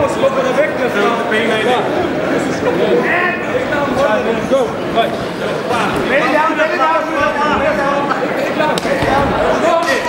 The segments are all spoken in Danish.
alles op de weg is. Ik nam hem Go. Right. Ready down, ready down, ready down. Ready down, ready down. Go. Yeah.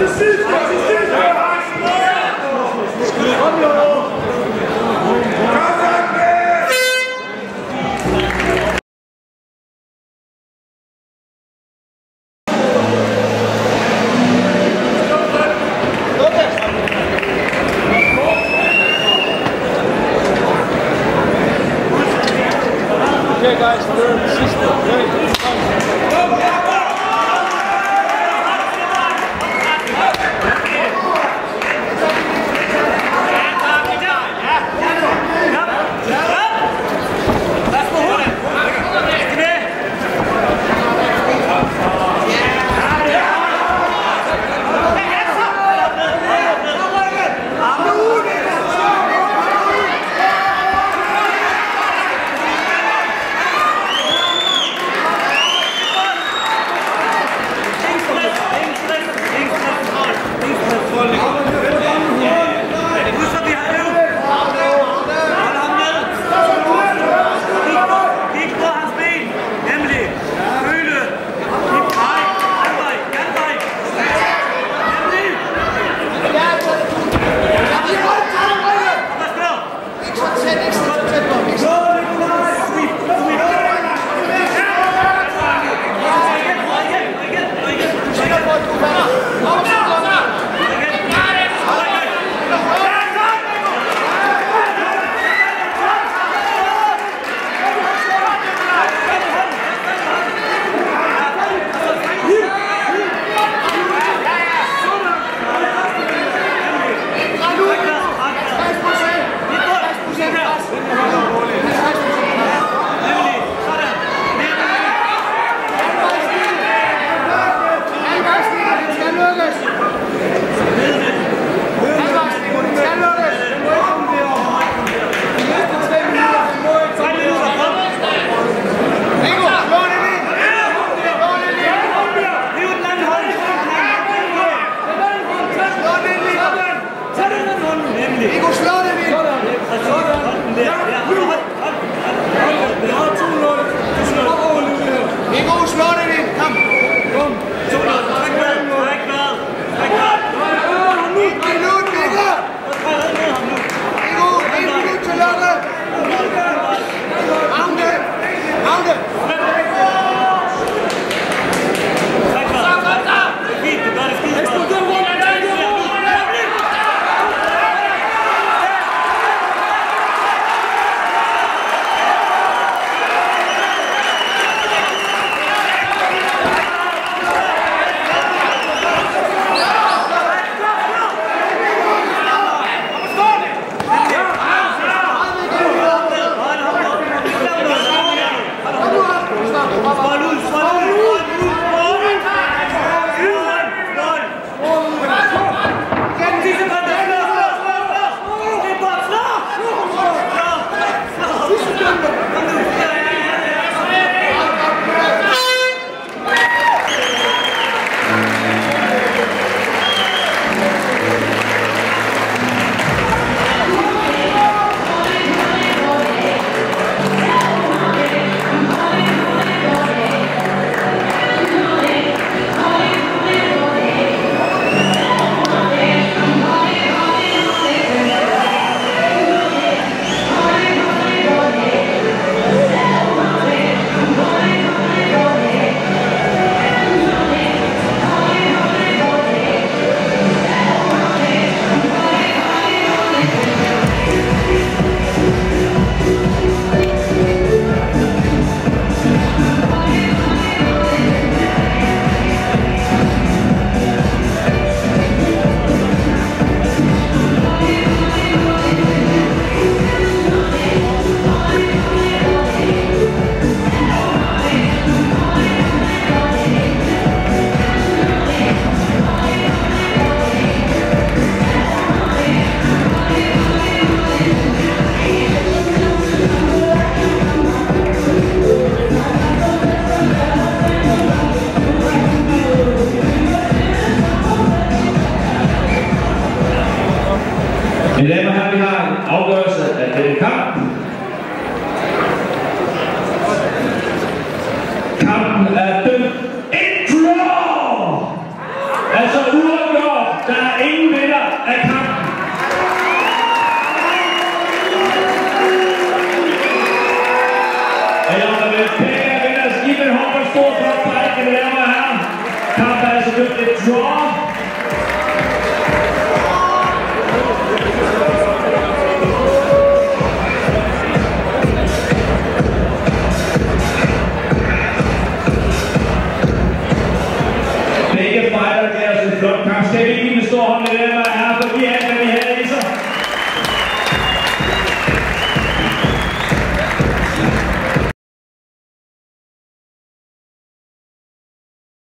Det 10 10 see. kampen er dømt en draw! Altså uafgjort. Der er ingen vinder af kampen. Og jeg har vil pære vinder skibet hånd på stor flot brække, mine damer og herrer. Kampen er altså dømt en draw.